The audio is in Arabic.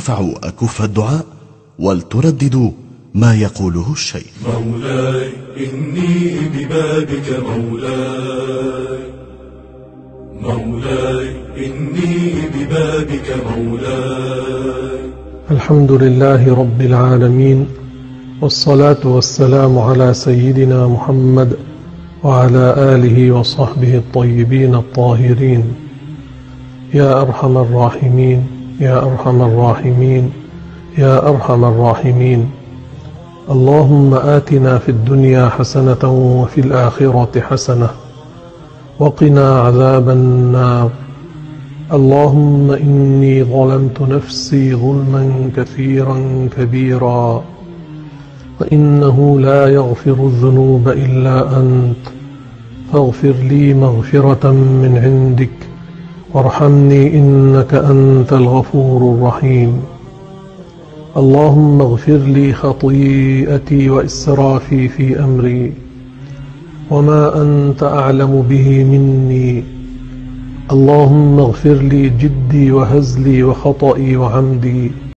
ارفعوا أكف الدعاء ولترددوا ما يقوله الشيخ. مولاي إني ببابك مولاي. مولاي إني ببابك مولاي. الحمد لله رب العالمين والصلاة والسلام على سيدنا محمد وعلى آله وصحبه الطيبين الطاهرين. يا أرحم الراحمين يا أرحم الراحمين يا أرحم الراحمين. اللهم آتنا في الدنيا حسنة وفي الآخرة حسنة وقنا عذاب النار. اللهم إني ظلمت نفسي ظلما كثيرا كبيرا وإنه لا يغفر الذنوب إلا أنت. فاغفر لي مغفرة من عندك وارحمني إنك أنت الغفور الرحيم. اللهم اغفر لي خطيئتي وإسرافي في أمري. وما أنت أعلم به مني. اللهم اغفر لي جدي وهزلي وخطئي وعمدي.